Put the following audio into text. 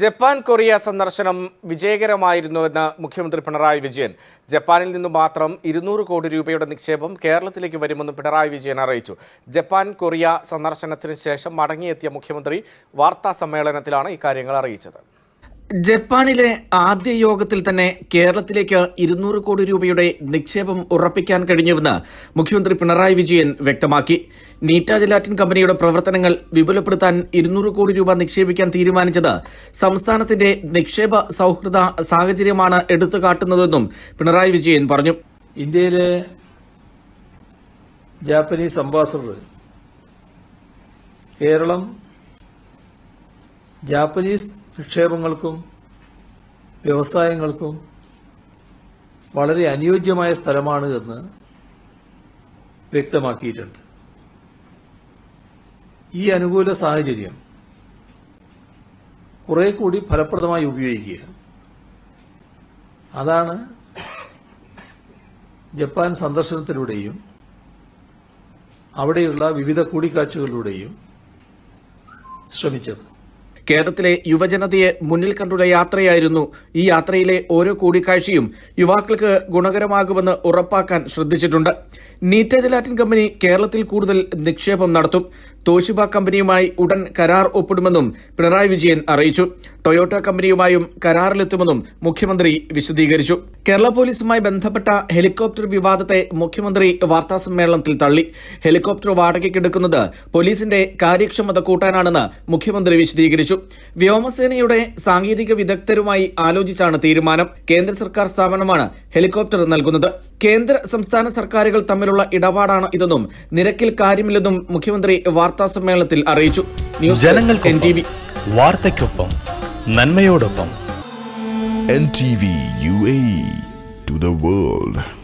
Japan Korea സന്ദർശനം വിജയകരമായിരുന്നുവെന്ന് മുഖ്യമന്ത്രി പിണറായി വിജയൻ. ജപ്പാനിൽ നിന്ന് മാത്രം ഇരുന്നൂറ് കോടി രൂപയുടെ നിക്ഷേപം കേരളത്തിലേക്ക് വരുമെന്നും പിണറായി വിജയൻ അറിയിച്ചു. ജപ്പാൻ കൊറിയ സന്ദർശനത്തിന് ശേഷം മടങ്ങിയെത്തിയ മുഖ്യമന്ത്രി വാർത്താ സമ്മേളനത്തിലാണ് ഇക്കാര്യങ്ങൾ അറിയിച്ചത്. ജപ്പാനിലെ ആദ്യ യോഗത്തിൽ തന്നെ കേരളത്തിലേക്ക് ഇരുന്നൂറ് കോടി രൂപയുടെ നിക്ഷേപം ഉറപ്പിക്കാൻ കഴിഞ്ഞുവെന്ന് മുഖ്യമന്ത്രി പിണറായി വിജയൻ വ്യക്തമാക്കി. നീറ്റ ജലാറ്റിൻ കമ്പനിയുടെ പ്രവർത്തനങ്ങൾ വിപുലപ്പെടുത്താൻ ഇരുന്നൂറ് കോടി രൂപ നിക്ഷേപിക്കാൻ തീരുമാനിച്ചത് സംസ്ഥാനത്തിന്റെ നിക്ഷേപ സൌഹൃദ സാഹചര്യമാണ് എടുത്തുകാട്ടുന്നതെന്നും പിണറായി വിജയൻ പറഞ്ഞു. ഇന്ത്യയിലെ ജാപ്പനീസ് അംബാസഡർ കേരളം ജാപ്പനീസ് നിക്ഷേപങ്ങൾക്കും വ്യവസായങ്ങൾക്കും വളരെ അനുയോജ്യമായ സ്ഥലമാണ് എന്ന് വ്യക്തമാക്കിയിട്ടുണ്ട്. ഈ അനുകൂല സാഹചര്യം കുറെ കൂടി ഫലപ്രദമായി ഉപയോഗിക്കുക. അതാണ് ജപ്പാൻ സന്ദർശനത്തിലൂടെയും അവിടെയുള്ള വിവിധ കൂടിക്കാഴ്ചകളിലൂടെയും ശ്രമിച്ചത്. കേരളത്തിലെ യുവജനതയെ മുന്നിൽ കണ്ടുള്ള യാത്രയായിരുന്നു ഈ യാത്രയിലെ ഓരോ കൂടിക്കാഴ്ചയും യുവാക്കൾക്ക് ഗുണകരമാകുമെന്ന് ഉറപ്പാക്കാൻ ശ്രദ്ധിച്ചിട്ടുണ്ട്. നീറ്റ ലാറ്റിൻ കമ്പനി കേരളത്തിൽ കൂടുതൽ നിക്ഷേപം നടത്തും. തോഷിബ കമ്പനിയുമായി ഉടൻ കരാർ ഒപ്പിടുമെന്നും പിണറായി വിജയൻ അറിയിച്ചു. ടൊയോട്ട കമ്പനിയുമായും കരാറിലെത്തുമെന്നും മുഖ്യമന്ത്രി വിശദീകരിച്ചു. കേരള പോലീസുമായി ബന്ധപ്പെട്ട ഹെലികോപ്റ്റർ വിവാദത്തെ മുഖ്യമന്ത്രി വാർത്താസമ്മേളനത്തിൽ തള്ളി. ഹെലികോപ്റ്റർ വാടകയ്ക്കെടുക്കുന്നത് പോലീസിന്റെ കാര്യക്ഷമത കൂട്ടാനാണെന്ന് മുഖ്യമന്ത്രി വിശദീകരിച്ചു. വ്യോമസേനയുടെ സാങ്കേതിക വിദഗ്ധരുമായി ആലോചിച്ചാണ് തീരുമാനം. കേന്ദ്ര സർക്കാർ സ്ഥാപനമാണ് ഹെലികോപ്റ്റർ നൽകുന്നത്. കേന്ദ്ര സംസ്ഥാന സർക്കാരുകൾ തമ്മിലുള്ള ഇടപാടാണ് ഇതെന്നും നിരക്കിൽ കാര്യമില്ലെന്നും മുഖ്യമന്ത്രി വാർത്താ സമ്മേളനത്തിൽ അറിയിച്ചു. News desk N T V. വാർത്തയ്ക്കൊപ്പം നന്മയോടൊപ്പം. NTV UAE to the world.